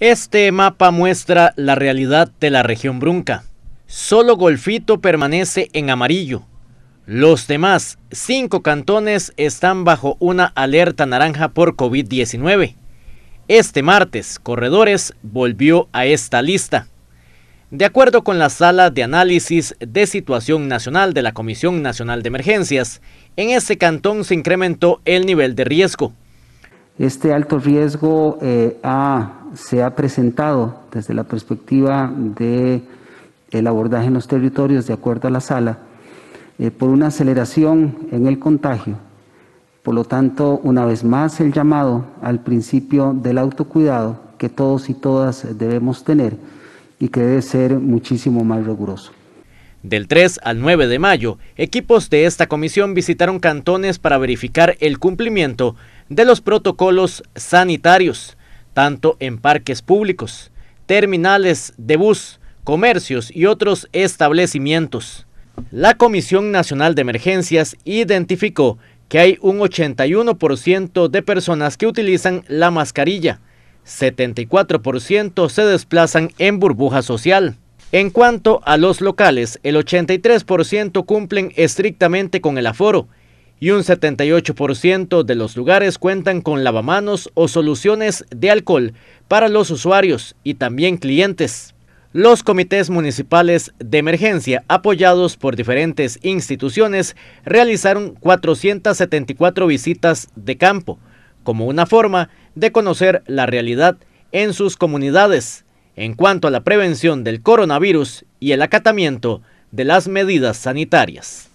Este mapa muestra la realidad de la región Brunca. Solo Golfito permanece en amarillo. Los demás cinco cantones están bajo una alerta naranja por COVID-19. Este martes, Corredores volvió a esta lista. De acuerdo con la Sala de Análisis de Situación Nacional de la Comisión Nacional de Emergencias, en ese cantón se incrementó el nivel de riesgo. Este alto riesgo eh, se ha presentado desde la perspectiva del el abordaje en los territorios de acuerdo a la sala eh, por una aceleración en el contagio. Por lo tanto, una vez más el llamado al principio del autocuidado que todos y todas debemos tener y que debe ser muchísimo más riguroso. Del 3 al 9 de mayo, equipos de esta comisión visitaron cantones para verificar el cumplimiento de los protocolos sanitarios, tanto en parques públicos, terminales de bus, comercios y otros establecimientos. La Comisión Nacional de Emergencias identificó que hay un 81% de personas que utilizan la mascarilla, 74% se desplazan en burbuja social. En cuanto a los locales, el 83% cumplen estrictamente con el aforo y un 78% de los lugares cuentan con lavamanos o soluciones de alcohol para los usuarios y también clientes. Los comités municipales de emergencia, apoyados por diferentes instituciones, realizaron 474 visitas de campo, como una forma de conocer la realidad en sus comunidades en cuanto a la prevención del coronavirus y el acatamiento de las medidas sanitarias.